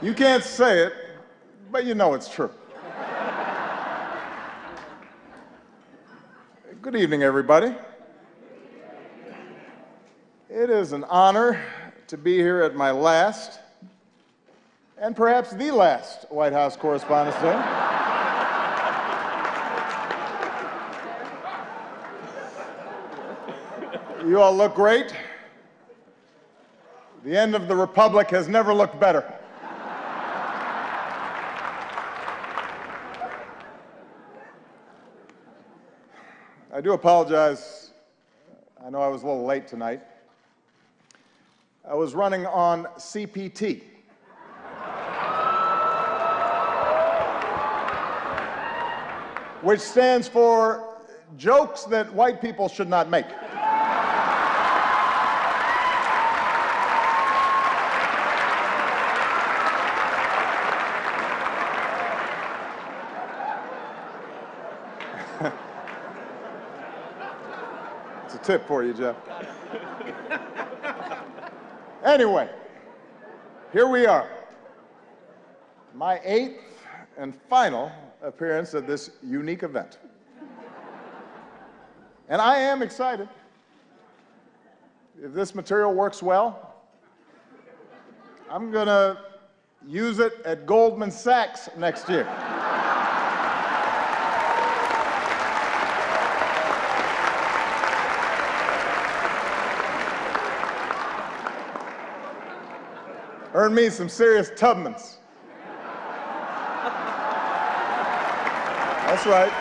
You can't say it, but you know it's true. Good evening, everybody. It is an honor to be here at my last, and perhaps the last, White House Correspondents' Day. You all look great. The end of the Republic has never looked better. I do apologize. I know I was a little late tonight. I was running on CPT. Which stands for jokes that white people should not make. Tip for you, Jeff. Anyway, here we are. My eighth and final appearance at this unique event. And I am excited. If this material works well, I'm going to use it at Goldman Sachs next year. Earn me some serious Tubmans. That's right.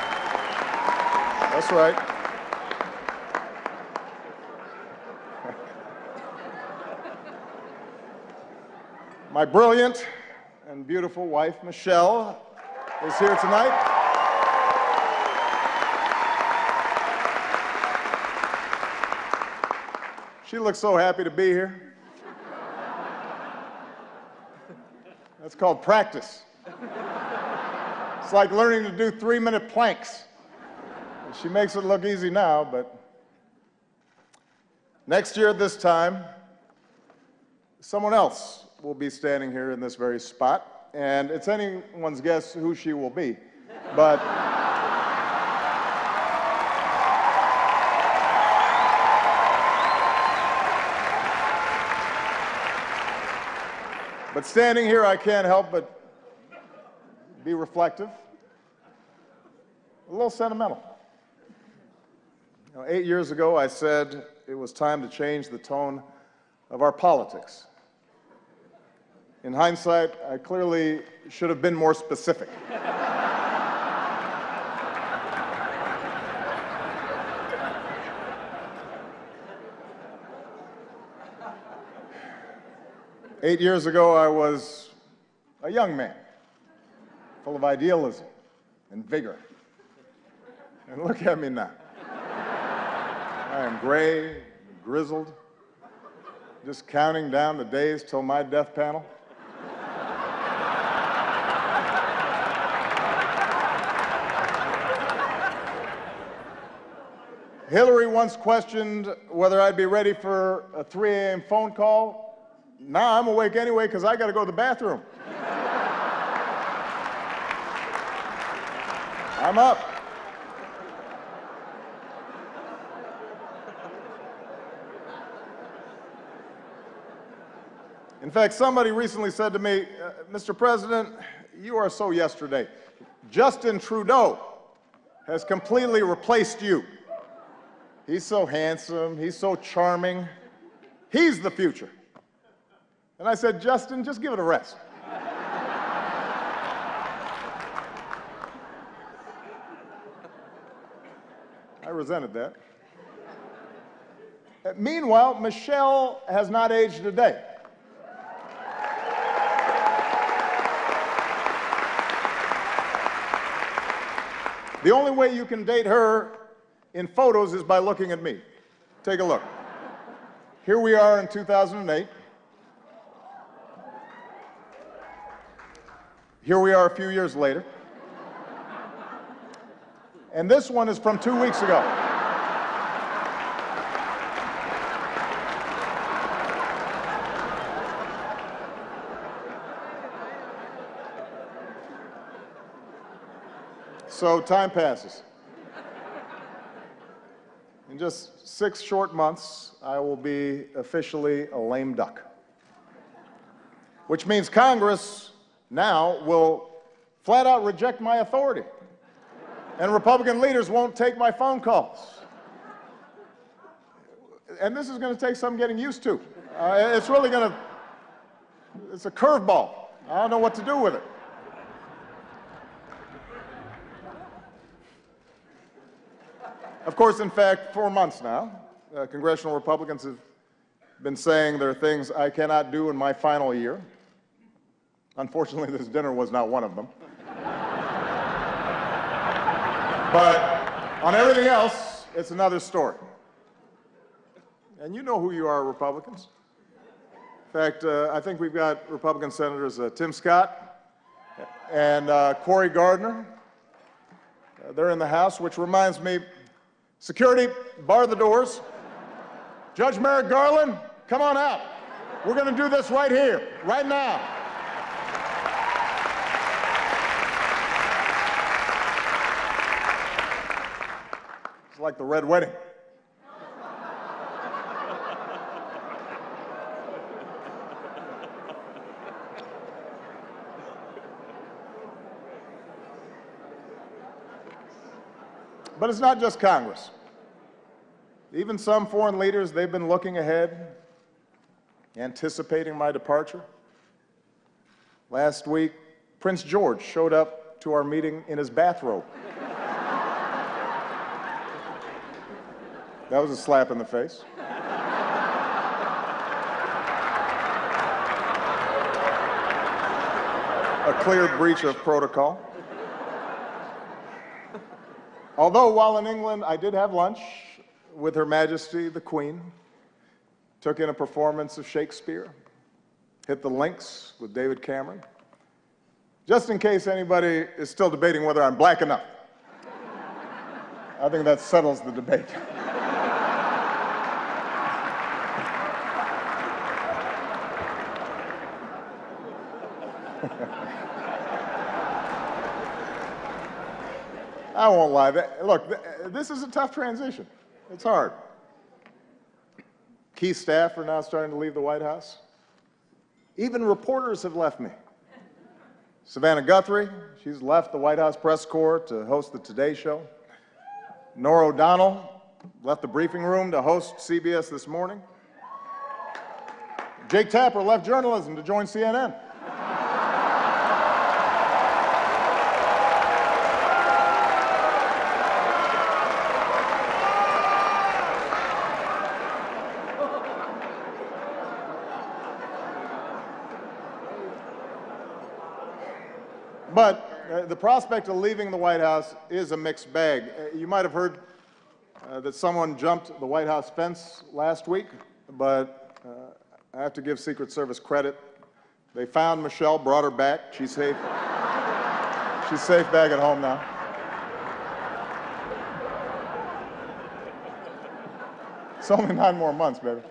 That's right. My brilliant and beautiful wife, Michelle, is here tonight. She looks so happy to be here. That's called practice. It's like learning to do three minute planks. She makes it look easy now, but next year at this time, someone else will be standing here in this very spot, and it's anyone's guess who she will be. But But standing here, I can't help but be reflective, a little sentimental. You know, eight years ago, I said it was time to change the tone of our politics. In hindsight, I clearly should have been more specific. Eight years ago, I was a young man, full of idealism and vigor. And look at me now. I am gray, grizzled, just counting down the days till my death panel. Hillary once questioned whether I'd be ready for a 3 a.m. phone call. Now I'm awake anyway because I got to go to the bathroom. I'm up. In fact, somebody recently said to me, uh, Mr. President, you are so yesterday. Justin Trudeau has completely replaced you. He's so handsome, he's so charming. He's the future. And I said, Justin, just give it a rest. I resented that. Uh, Meanwhile, Michelle has not aged a day. The only way you can date her in photos is by looking at me. Take a look. Here we are in 2008. Here we are a few years later. And this one is from two weeks ago. So time passes. In just six short months, I will be officially a lame duck, which means Congress now will flat out reject my authority. And Republican leaders won't take my phone calls. And this is going to take some getting used to. Uh, it's really going to, it's a curveball. I don't know what to do with it. Of course, in fact, four months now, uh, congressional Republicans have been saying there are things I cannot do in my final year. Unfortunately, this dinner was not one of them. but on everything else, it's another story. And you know who you are, Republicans. In fact, uh, I think we've got Republican Senators uh, Tim Scott and uh, Cory Gardner. Uh, they're in the House, which reminds me security, bar the doors. Judge Merrick Garland, come on out. We're going to do this right here, right now. It's like the Red Wedding. But it's not just Congress. Even some foreign leaders, they've been looking ahead, anticipating my departure. Last week, Prince George showed up to our meeting in his bathrobe. That was a slap in the face. a clear breach of protocol. Although while in England, I did have lunch with Her Majesty the Queen, took in a performance of Shakespeare, hit the links with David Cameron, just in case anybody is still debating whether I'm black enough. I think that settles the debate. won't lie. Look, this is a tough transition. It's hard. Key staff are now starting to leave the White House. Even reporters have left me. Savannah Guthrie, she's left the White House press corps to host the Today Show. Norah O'Donnell left the briefing room to host CBS This Morning. Jake Tapper left journalism to join CNN. But uh, the prospect of leaving the White House is a mixed bag. Uh, you might have heard uh, that someone jumped the White House fence last week, but uh, I have to give Secret Service credit. They found Michelle, brought her back. She's safe. She's safe back at home now. It's only nine more months, baby.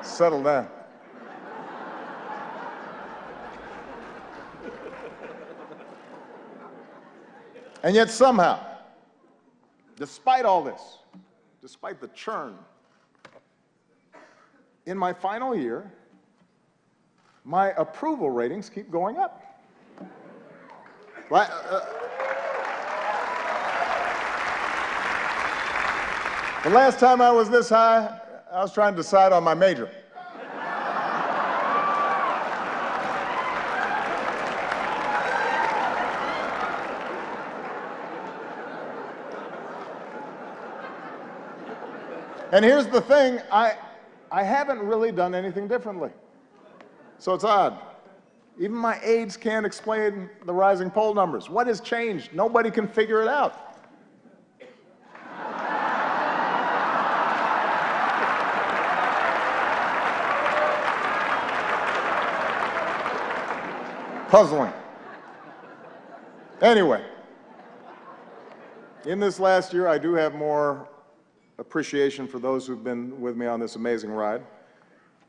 Settle down. And yet, somehow, despite all this, despite the churn, in my final year, my approval ratings keep going up. Uh, the last time I was this high, I was trying to decide on my major. And here's the thing, I, I haven't really done anything differently. So it's odd. Even my aides can't explain the rising poll numbers. What has changed? Nobody can figure it out. Puzzling. Anyway, in this last year, I do have more appreciation for those who've been with me on this amazing ride.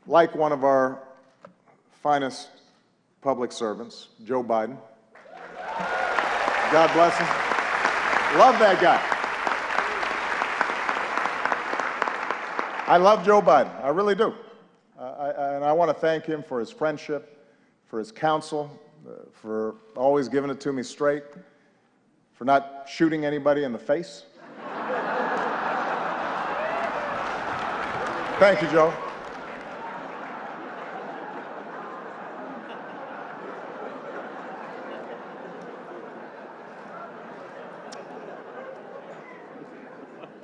Like one of our finest public servants, Joe Biden. God bless him. Love that guy. I love Joe Biden. I really do. Uh, I, and I want to thank him for his friendship, for his counsel, uh, for always giving it to me straight, for not shooting anybody in the face. Thank you, Joe.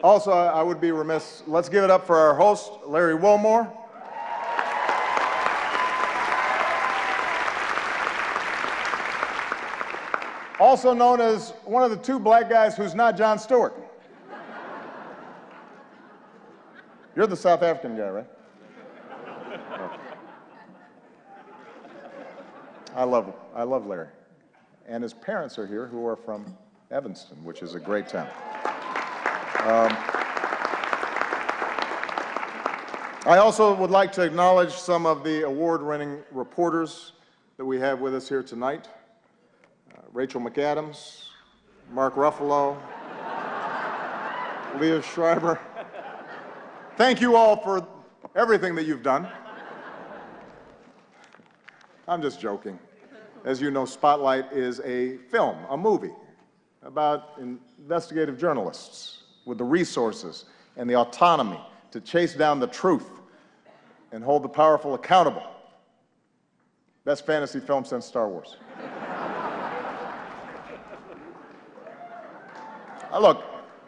Also, I would be remiss, let's give it up for our host, Larry Wilmore. Also known as one of the two black guys who's not Jon Stewart. You're the South African guy, right? I love, I love Larry. And his parents are here who are from Evanston, which is a great town. Um, I also would like to acknowledge some of the award-winning reporters that we have with us here tonight. Uh, Rachel McAdams, Mark Ruffalo, Liev Schreiber. Thank you all for everything that you've done. I'm just joking. As you know, Spotlight is a film, a movie, about investigative journalists with the resources and the autonomy to chase down the truth and hold the powerful accountable. Best fantasy film since Star Wars. uh, look,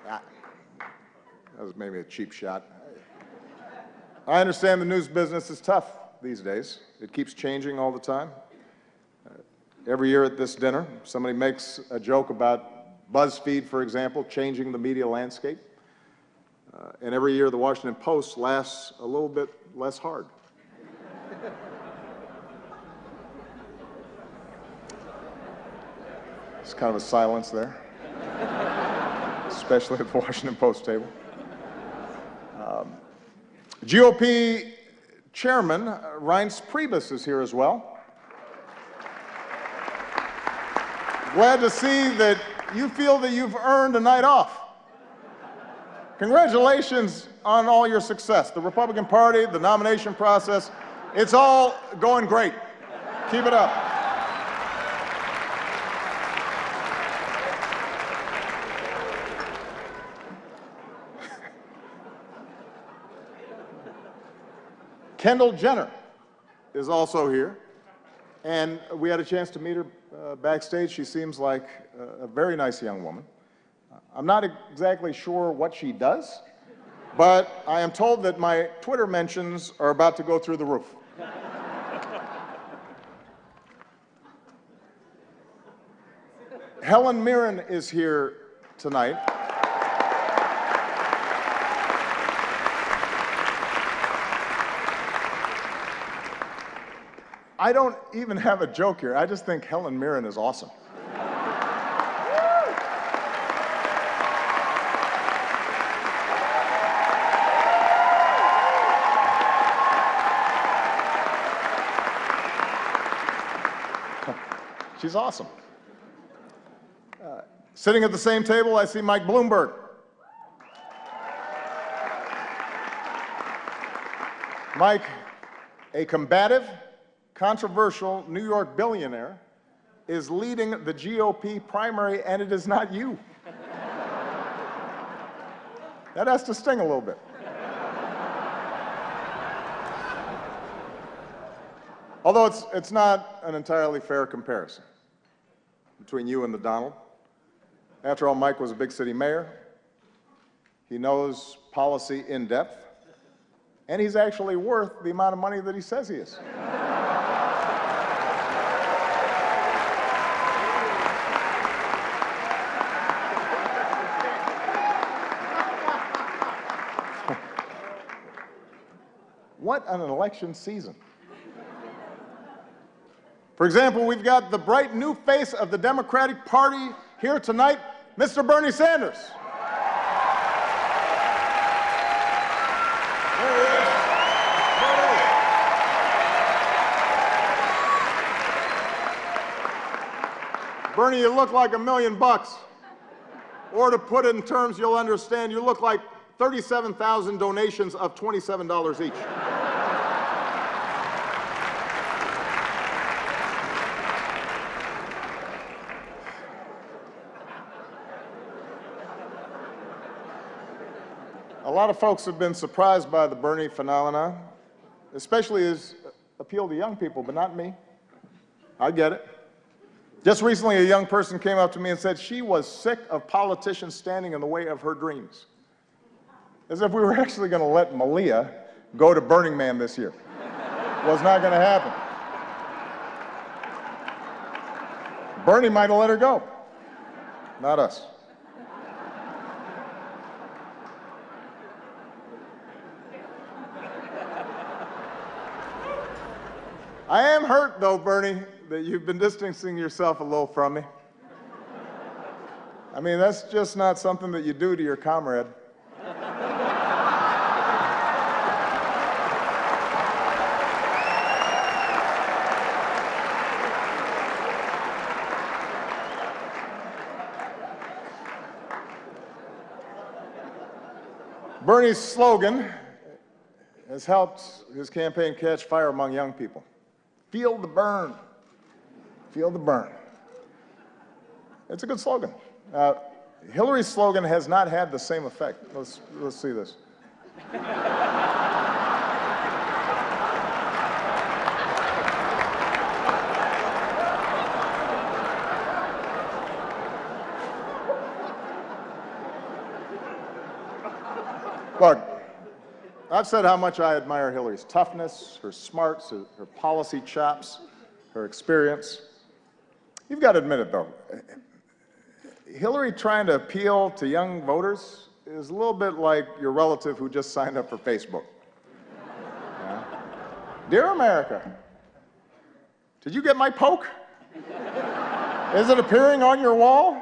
that was maybe a cheap shot. I understand the news business is tough these days. It keeps changing all the time. Uh, every year at this dinner, somebody makes a joke about BuzzFeed, for example, changing the media landscape. Uh, and every year the Washington Post lasts a little bit less hard. It's kind of a silence there, especially at the Washington Post table. GOP Chairman uh, Reince Priebus is here as well. Glad to see that you feel that you've earned a night off. Congratulations on all your success. The Republican Party, the nomination process, it's all going great. Keep it up. Kendall Jenner is also here. And we had a chance to meet her uh, backstage. She seems like a, a very nice young woman. I'm not exactly sure what she does, but I am told that my Twitter mentions are about to go through the roof. Helen Mirren is here tonight. I don't even have a joke here. I just think Helen Mirren is awesome. She's awesome. Uh, sitting at the same table, I see Mike Bloomberg. Mike, a combative, controversial New York billionaire, is leading the GOP primary, and it is not you. that has to sting a little bit. Although it's, it's not an entirely fair comparison between you and the Donald. After all, Mike was a big city mayor. He knows policy in depth. And he's actually worth the amount of money that he says he is. What an election season. For example, we've got the bright new face of the Democratic Party here tonight, Mr. Bernie Sanders. Bernie, you look like a million bucks. Or to put it in terms you'll understand, you look like 37,000 donations of $27 each. A lot of folks have been surprised by the Bernie phenomenon, especially his appeal to young people, but not me. I get it. Just recently, a young person came up to me and said she was sick of politicians standing in the way of her dreams. As if we were actually going to let Malia go to Burning Man this year. was not going to happen. Bernie might have let her go, not us. I am hurt, though, Bernie, that you've been distancing yourself a little from me. I mean, that's just not something that you do to your comrade. Bernie's slogan has helped his campaign catch fire among young people. Feel the burn. Feel the burn. It's a good slogan. Uh, Hillary's slogan has not had the same effect. Let's, let's see this. Look, I've said how much I admire Hillary's toughness, her smarts, her, her policy chops, her experience. You've got to admit it, though. Hillary trying to appeal to young voters is a little bit like your relative who just signed up for Facebook. Yeah. Dear America, did you get my poke? Is it appearing on your wall?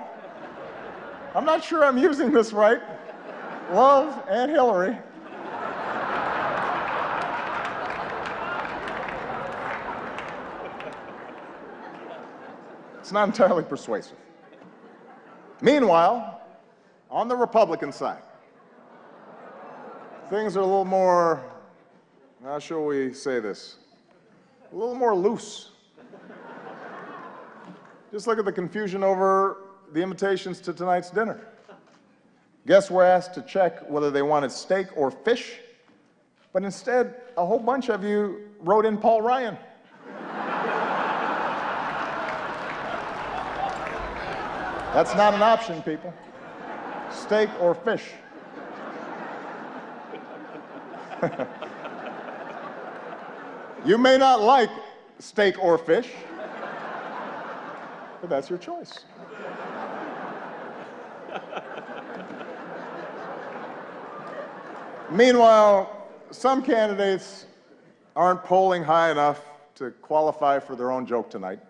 I'm not sure I'm using this right. Love, and Hillary. It's not entirely persuasive. Meanwhile, on the Republican side, things are a little more, how shall we say this? A little more loose. Just look at the confusion over the invitations to tonight's dinner. Guests were asked to check whether they wanted steak or fish, but instead, a whole bunch of you wrote in Paul Ryan. That's not an option, people. Steak or fish. you may not like steak or fish, but that's your choice. Meanwhile, some candidates aren't polling high enough to qualify for their own joke tonight.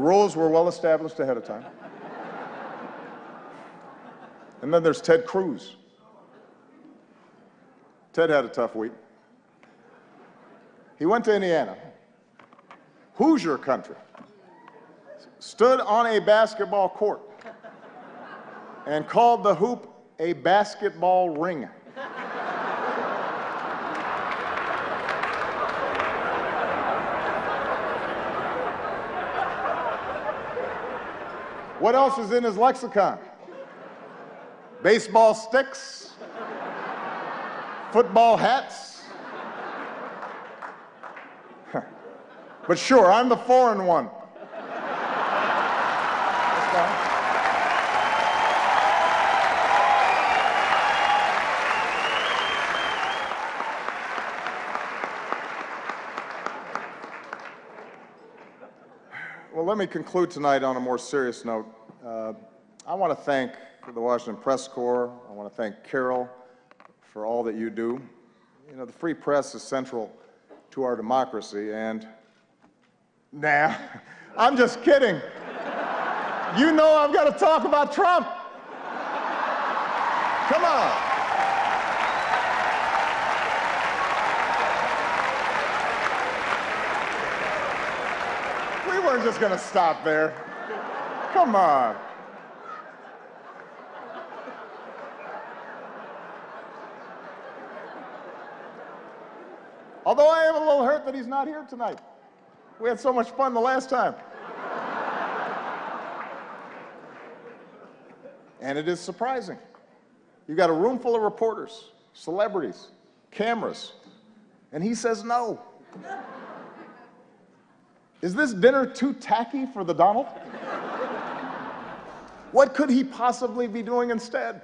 The rules were well established ahead of time. And then there's Ted Cruz. Ted had a tough week. He went to Indiana, Hoosier country, stood on a basketball court, and called the hoop a basketball ring. What else is in his lexicon? Baseball sticks, football hats, But sure, I'm the foreign one. Let me conclude tonight on a more serious note. Uh, I want to thank the Washington Press Corps. I want to thank Carol for all that you do. You know, the free press is central to our democracy, and Nah, I'm just kidding. You know I've got to talk about Trump. Come on. Weren't just going to stop there. Come on. Although I am a little hurt that he's not here tonight. We had so much fun the last time. and it is surprising. You've got a room full of reporters, celebrities, cameras, and he says no. Is this dinner too tacky for the Donald? What could he possibly be doing instead?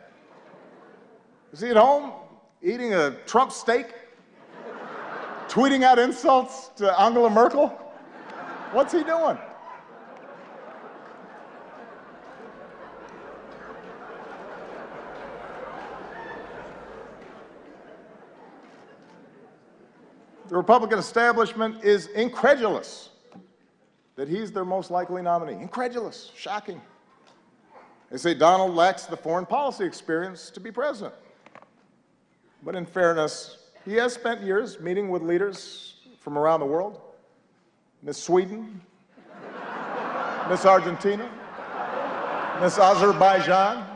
Is he at home eating a Trump steak? Tweeting out insults to Angela Merkel? What's he doing? The Republican establishment is incredulous that he's their most likely nominee. Incredulous, shocking. They say Donald lacks the foreign policy experience to be president. But in fairness, he has spent years meeting with leaders from around the world Miss Sweden, Miss Argentina, Miss Azerbaijan.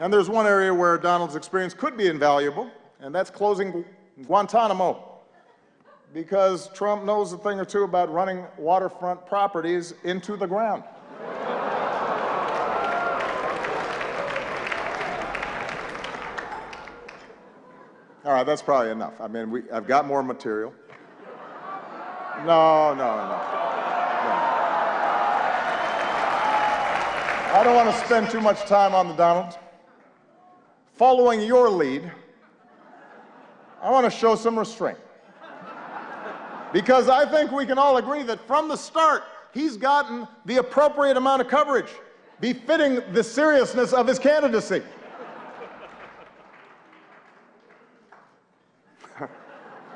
And there's one area where Donald's experience could be invaluable, and that's closing Guantanamo. Because Trump knows a thing or two about running waterfront properties into the ground. All right, that's probably enough. I mean, we, I've got more material. No, no, no. no. I don't want to spend too much time on the Donald. Following your lead, I want to show some restraint. Because I think we can all agree that from the start, he's gotten the appropriate amount of coverage, befitting the seriousness of his candidacy.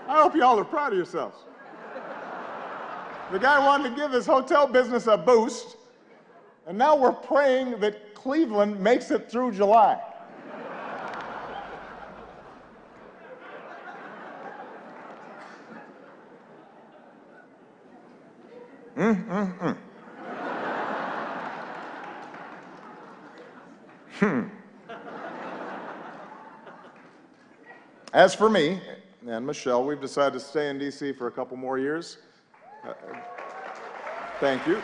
I hope y'all are proud of yourselves. The guy wanted to give his hotel business a boost, and now we're praying that Cleveland makes it through July. Mm, mm, mm. Hmm. As for me and Michelle, we've decided to stay in D.C. for a couple more years. Uh, thank you.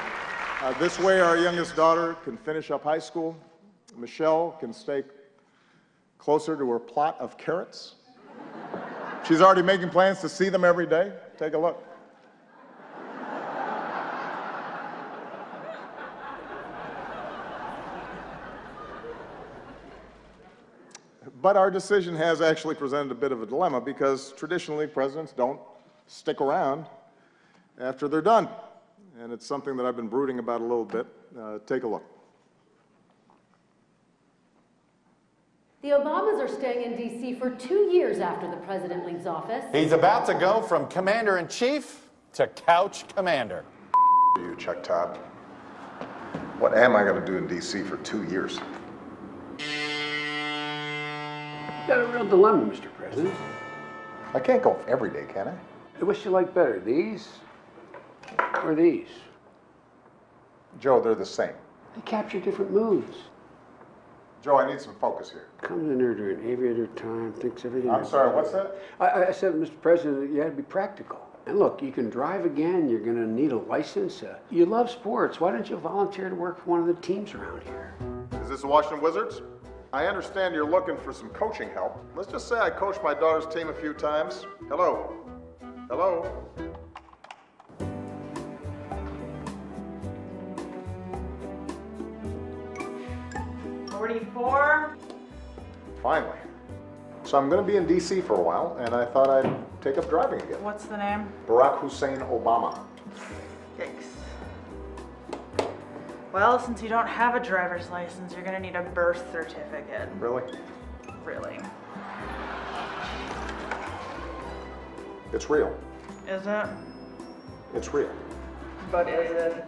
Uh, this way, our youngest daughter can finish up high school. Michelle can stay closer to her plot of carrots. She's already making plans to see them every day. Take a look. But our decision has actually presented a bit of a dilemma because traditionally presidents don't stick around after they're done. And it's something that I've been brooding about a little bit. Uh, take a look. The Obamas are staying in D.C. for two years after the president leaves office. He's about to go from commander in chief to couch commander. You, Chuck Todd. What am I going to do in D.C. for two years? Got a real dilemma, Mr. President. I can't go every day, can I? Which you like better, these or these? Joe, they're the same. They capture different moods. Joe, I need some focus here. Comes in there during aviator time, thinks everything. I'm sorry, what's that? I, I said, Mr. President, you had to be practical. And look, you can drive again. You're going to need a license. Uh, you love sports. Why don't you volunteer to work for one of the teams around here? Is this the Washington Wizards? I understand you're looking for some coaching help. Let's just say I coached my daughter's team a few times. Hello? Hello? Forty-four. Finally. So I'm going to be in D.C. for a while, and I thought I'd take up driving again. What's the name? Barack Hussein Obama. Yikes. Well, since you don't have a driver's license, you're gonna need a birth certificate. Really? Really. It's real. Is it? It's real. But is it?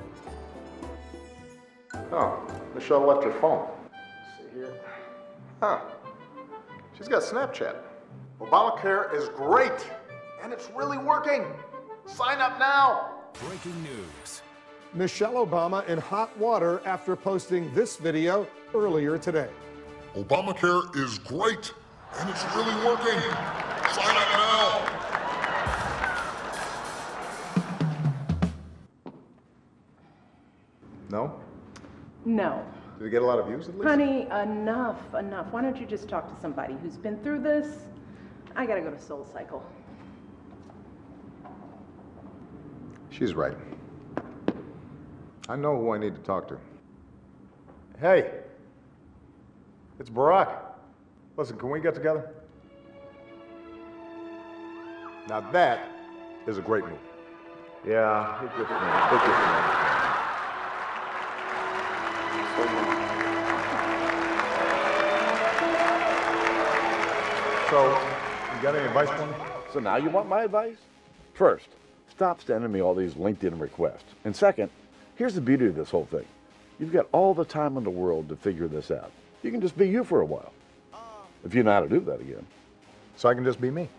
Oh, Michelle left her phone. Let's see here. Huh. She's got Snapchat. Obamacare is great, and it's really working. Sign up now. Breaking news. Michelle Obama in hot water after posting this video earlier today. Obamacare is great, and it's really working. Sign up now. No? No. Did it get a lot of views at least? Honey, enough, enough. Why don't you just talk to somebody who's been through this? I gotta go to Soul Cycle. She's right. I know who I need to talk to. Hey, it's Barack. Listen, can we get together? Now that is a great move. Yeah, it's just me. It's just me. So, you got any advice for me? So now you want my advice? First, stop sending me all these LinkedIn requests. And second, here's the beauty of this whole thing. You've got all the time in the world to figure this out. You can just be you for a while. If you know how to do that again. So I can just be me.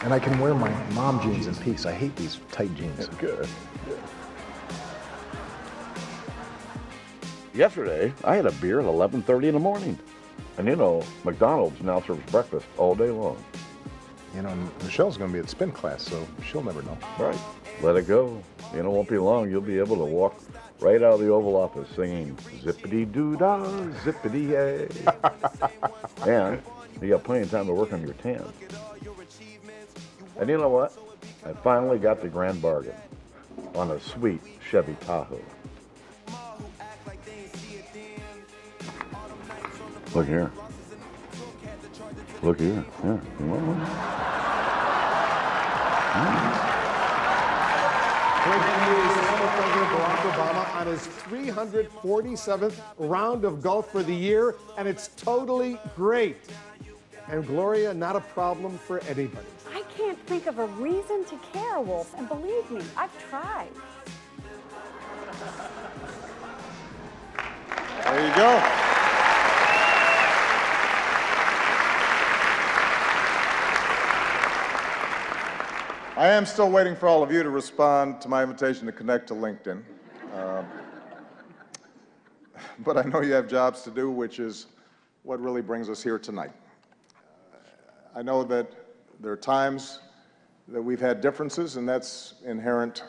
And I can wear my mom jeans in peace. I hate these tight jeans. Good. Good. Yesterday, I had a beer at 11:30 in the morning. And you know, McDonald's now serves breakfast all day long. You know, Michelle's going to be at spin class, so she'll never know. Right. Let it go. You know, it won't be long. You'll be able to walk right out of the Oval Office singing zippity doo dah, zippity yay. and you got plenty of time to work on your tan. And you know what? I finally got the grand bargain on a sweet Chevy Tahoe. Look here. Look here. Yeah. Hmm. You want one? Breaking news, former President Barack Obama on his 347th round of golf for the year, and it's totally great. And Gloria, not a problem for anybody. I can't think of a reason to care, Wolf, and believe me, I've tried. There you go. I am still waiting for all of you to respond to my invitation to connect to LinkedIn. But I know you have jobs to do, which is what really brings us here tonight. Uh, I know that there are times that we've had differences, and that's inherent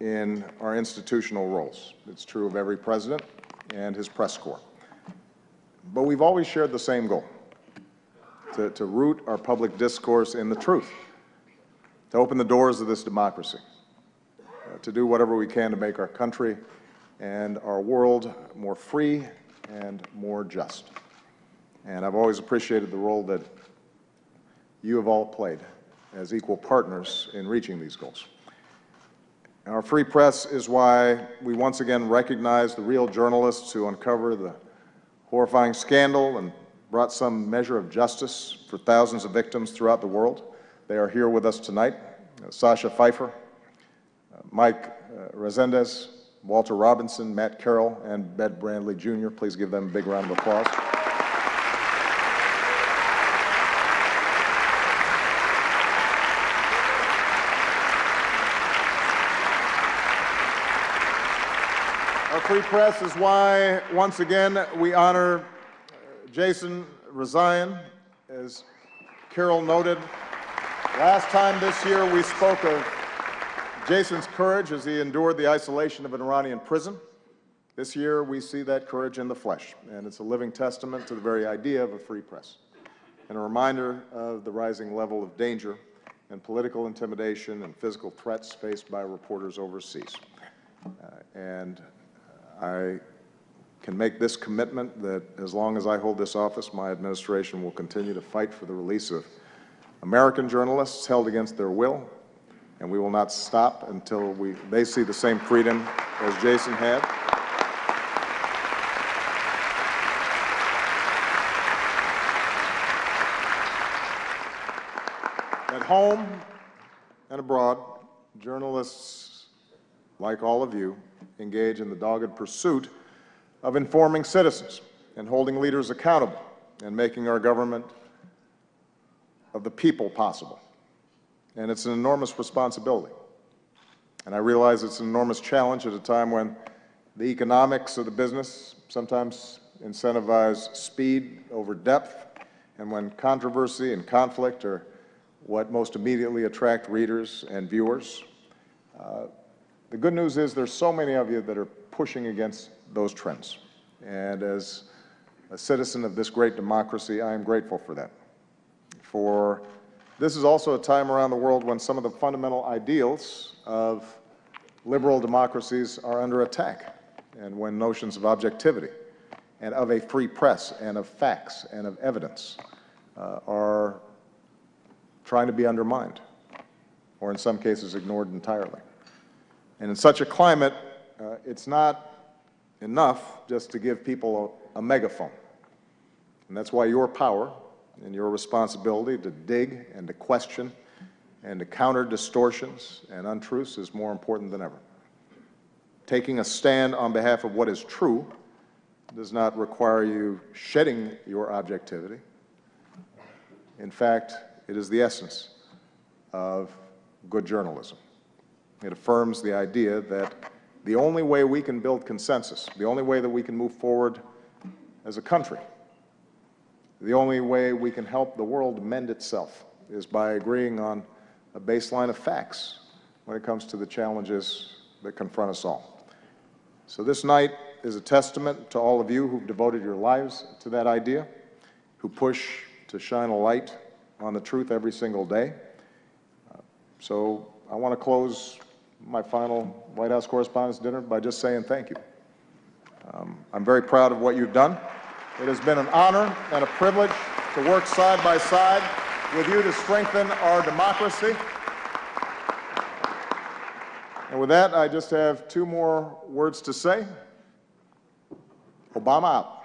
in our institutional roles. It's true of every president and his press corps. But we've always shared the same goal, to, to root our public discourse in the truth, to open the doors of this democracy, uh, to do whatever we can to make our country and our world more free and more just. And I've always appreciated the role that you have all played as equal partners in reaching these goals. Our free press is why we once again recognize the real journalists who uncover the horrifying scandal and brought some measure of justice for thousands of victims throughout the world. They are here with us tonight. Uh, Sasha Pfeiffer, uh, Mike uh, Rezendes, Walter Robinson, Matt Carroll, and Ben Bradlee Jr. Please give them a big round of applause. Our free press is why, once again, we honor uh, Jason Rezaian. As Carol noted, last time this year we spoke of Jason's courage as he endured the isolation of an Iranian prison. This year we see that courage in the flesh, and it's a living testament to the very idea of a free press, and a reminder of the rising level of danger and political intimidation and physical threats faced by reporters overseas. Uh, and I can make this commitment that as long as I hold this office, my administration will continue to fight for the release of American journalists held against their will, and we will not stop until we, they see the same freedom as Jason had. At home and abroad, journalists, like all of you, engage in the dogged pursuit of informing citizens and holding leaders accountable and making our government of the people possible. And it's an enormous responsibility. And I realize it's an enormous challenge at a time when the economics of the business sometimes incentivize speed over depth, and when controversy and conflict are what most immediately attract readers and viewers. Uh, the good news is there's so many of you that are pushing against those trends. And as a citizen of this great democracy, I am grateful for that. For this is also a time around the world when some of the fundamental ideals of liberal democracies are under attack, and when notions of objectivity and of a free press and of facts and of evidence uh, are trying to be undermined, or in some cases ignored entirely. And in such a climate, uh, it's not enough just to give people a, a megaphone. And that's why your power and your responsibility to dig and to question and to counter distortions and untruths is more important than ever. Taking a stand on behalf of what is true does not require you shedding your objectivity. In fact, it is the essence of good journalism. It affirms the idea that the only way we can build consensus, the only way that we can move forward as a country, the only way we can help the world mend itself is by agreeing on a baseline of facts when it comes to the challenges that confront us all. So this night is a testament to all of you who've devoted your lives to that idea, who push to shine a light on the truth every single day. So I want to close my final White House Correspondents' Dinner by just saying thank you. Um, I'm very proud of what you've done. It has been an honor and a privilege to work side by side with you to strengthen our democracy. And with that, I just have two more words to say. Obama out.